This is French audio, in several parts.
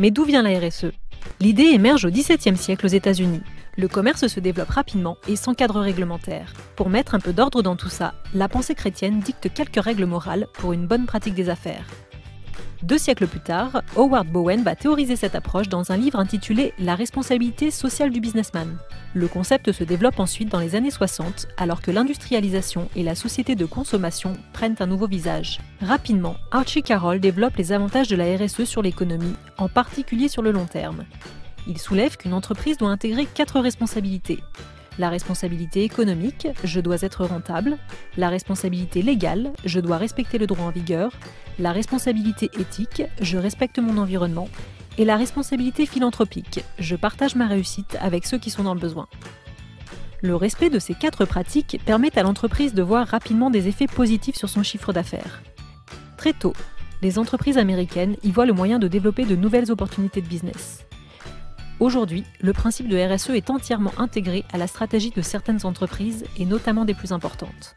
Mais d'où vient la RSE L'idée émerge au XVIIe siècle aux États-Unis. Le commerce se développe rapidement et sans cadre réglementaire. Pour mettre un peu d'ordre dans tout ça, la pensée chrétienne dicte quelques règles morales pour une bonne pratique des affaires. Deux siècles plus tard, Howard Bowen va théoriser cette approche dans un livre intitulé La responsabilité sociale du businessman. Le concept se développe ensuite dans les années 60, alors que l'industrialisation et la société de consommation prennent un nouveau visage. Rapidement, Archie Carroll développe les avantages de la RSE sur l'économie, en particulier sur le long terme. Il soulève qu'une entreprise doit intégrer quatre responsabilités la responsabilité économique, je dois être rentable, la responsabilité légale, je dois respecter le droit en vigueur, la responsabilité éthique, je respecte mon environnement, et la responsabilité philanthropique, je partage ma réussite avec ceux qui sont dans le besoin. Le respect de ces quatre pratiques permet à l'entreprise de voir rapidement des effets positifs sur son chiffre d'affaires. Très tôt, les entreprises américaines y voient le moyen de développer de nouvelles opportunités de business. Aujourd'hui, le principe de RSE est entièrement intégré à la stratégie de certaines entreprises et notamment des plus importantes.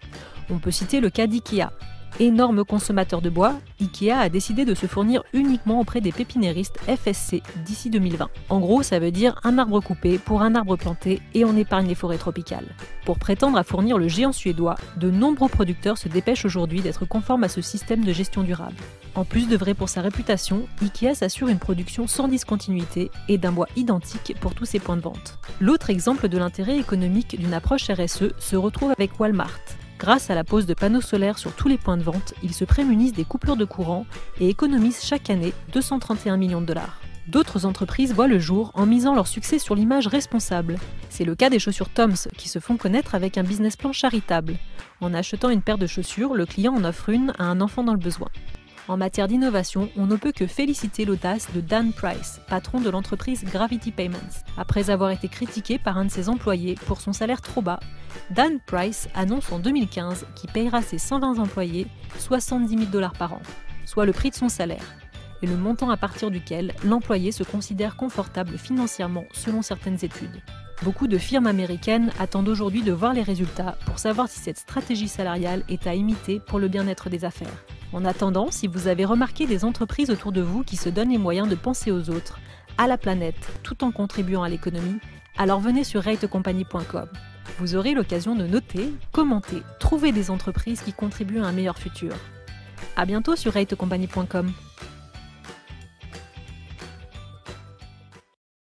On peut citer le cas d'IKEA, Énorme consommateur de bois, IKEA a décidé de se fournir uniquement auprès des pépinéristes FSC d'ici 2020. En gros, ça veut dire un arbre coupé pour un arbre planté et on épargne les forêts tropicales. Pour prétendre à fournir le géant suédois, de nombreux producteurs se dépêchent aujourd'hui d'être conformes à ce système de gestion durable. En plus de vrai pour sa réputation, IKEA s'assure une production sans discontinuité et d'un bois identique pour tous ses points de vente. L'autre exemple de l'intérêt économique d'une approche RSE se retrouve avec Walmart. Grâce à la pose de panneaux solaires sur tous les points de vente, ils se prémunissent des coupures de courant et économisent chaque année 231 millions de dollars. D'autres entreprises voient le jour en misant leur succès sur l'image responsable. C'est le cas des chaussures Toms qui se font connaître avec un business plan charitable. En achetant une paire de chaussures, le client en offre une à un enfant dans le besoin. En matière d'innovation, on ne peut que féliciter l'audace de Dan Price, patron de l'entreprise Gravity Payments. Après avoir été critiqué par un de ses employés pour son salaire trop bas, Dan Price annonce en 2015 qu'il payera ses 120 employés 70 000 dollars par an, soit le prix de son salaire, et le montant à partir duquel l'employé se considère confortable financièrement selon certaines études. Beaucoup de firmes américaines attendent aujourd'hui de voir les résultats pour savoir si cette stratégie salariale est à imiter pour le bien-être des affaires. En attendant, si vous avez remarqué des entreprises autour de vous qui se donnent les moyens de penser aux autres, à la planète, tout en contribuant à l'économie, alors venez sur ratecompagnie.com. Vous aurez l'occasion de noter, commenter, trouver des entreprises qui contribuent à un meilleur futur. A bientôt sur ratecompagnie.com.